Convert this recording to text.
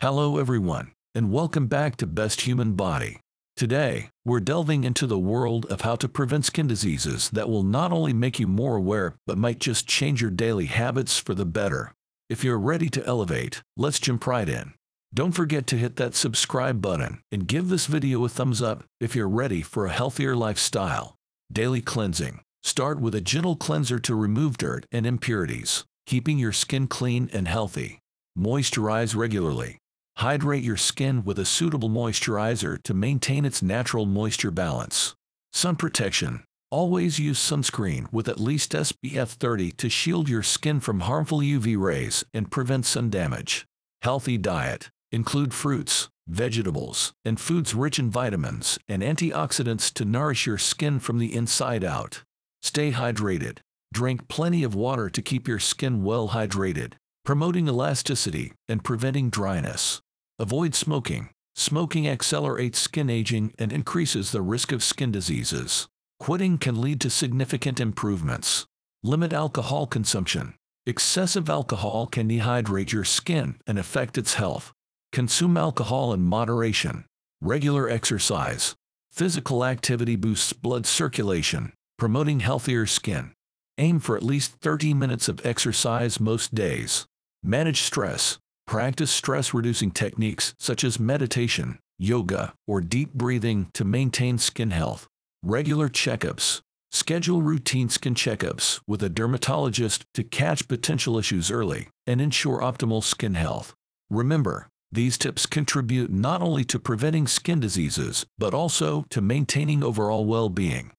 Hello everyone, and welcome back to Best Human Body. Today, we're delving into the world of how to prevent skin diseases that will not only make you more aware, but might just change your daily habits for the better. If you're ready to elevate, let's jump right in. Don't forget to hit that subscribe button and give this video a thumbs up if you're ready for a healthier lifestyle. Daily cleansing. Start with a gentle cleanser to remove dirt and impurities, keeping your skin clean and healthy. Moisturize regularly. Hydrate your skin with a suitable moisturizer to maintain its natural moisture balance. Sun protection. Always use sunscreen with at least SPF 30 to shield your skin from harmful UV rays and prevent sun damage. Healthy diet. Include fruits, vegetables, and foods rich in vitamins and antioxidants to nourish your skin from the inside out. Stay hydrated. Drink plenty of water to keep your skin well hydrated, promoting elasticity and preventing dryness. Avoid smoking. Smoking accelerates skin aging and increases the risk of skin diseases. Quitting can lead to significant improvements. Limit alcohol consumption. Excessive alcohol can dehydrate your skin and affect its health. Consume alcohol in moderation. Regular exercise. Physical activity boosts blood circulation, promoting healthier skin. Aim for at least 30 minutes of exercise most days. Manage stress. Practice stress-reducing techniques such as meditation, yoga, or deep breathing to maintain skin health. Regular checkups. Schedule routine skin checkups with a dermatologist to catch potential issues early and ensure optimal skin health. Remember, these tips contribute not only to preventing skin diseases, but also to maintaining overall well-being.